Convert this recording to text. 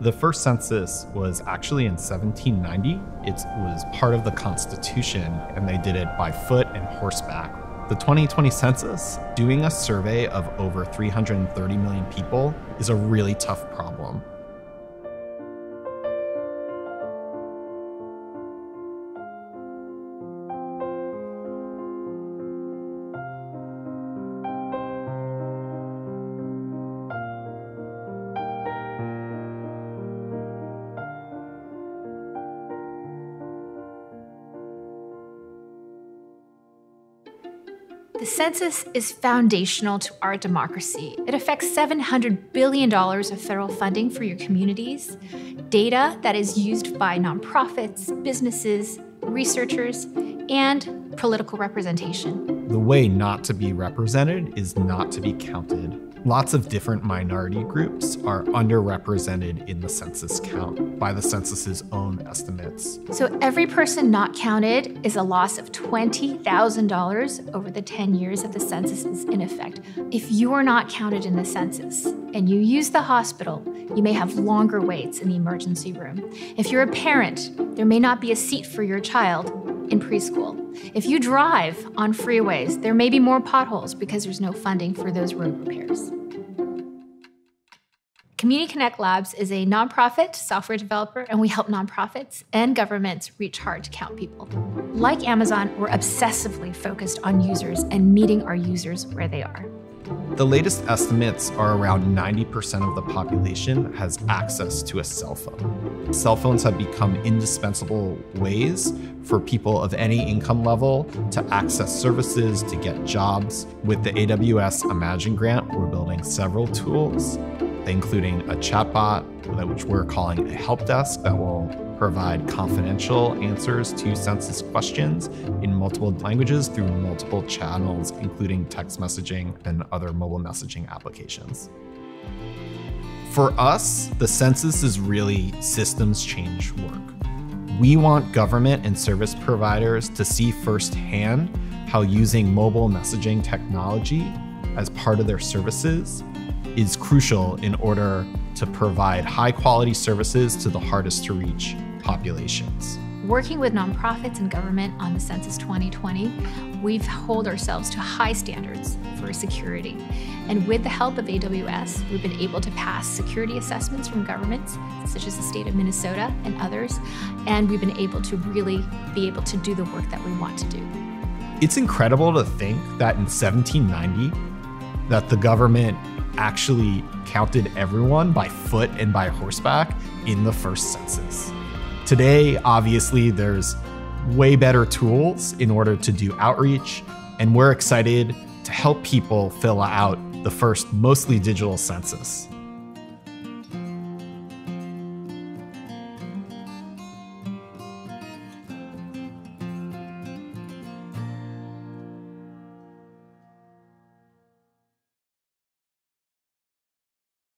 The first census was actually in 1790. It was part of the Constitution, and they did it by foot and horseback. The 2020 census, doing a survey of over 330 million people, is a really tough problem. The census is foundational to our democracy. It affects $700 billion of federal funding for your communities, data that is used by nonprofits, businesses, researchers, and political representation. The way not to be represented is not to be counted. Lots of different minority groups are underrepresented in the census count by the census's own estimates. So every person not counted is a loss of $20,000 over the 10 years that the census is in effect. If you are not counted in the census and you use the hospital, you may have longer waits in the emergency room. If you're a parent, there may not be a seat for your child in preschool. If you drive on freeways, there may be more potholes because there's no funding for those road repairs. Community Connect Labs is a nonprofit software developer, and we help nonprofits and governments reach hard to count people. Like Amazon, we're obsessively focused on users and meeting our users where they are. The latest estimates are around 90% of the population has access to a cell phone. Cell phones have become indispensable ways for people of any income level to access services, to get jobs. With the AWS Imagine grant, we're building several tools including a chatbot, which we're calling a help desk that will provide confidential answers to census questions in multiple languages through multiple channels, including text messaging and other mobile messaging applications. For us, the census is really systems change work. We want government and service providers to see firsthand how using mobile messaging technology as part of their services is crucial in order to provide high quality services to the hardest to reach populations. Working with nonprofits and government on the Census 2020, we've hold ourselves to high standards for security. And with the help of AWS, we've been able to pass security assessments from governments, such as the state of Minnesota and others, and we've been able to really be able to do the work that we want to do. It's incredible to think that in 1790, that the government actually counted everyone by foot and by horseback in the first census. Today, obviously, there's way better tools in order to do outreach, and we're excited to help people fill out the first mostly digital census.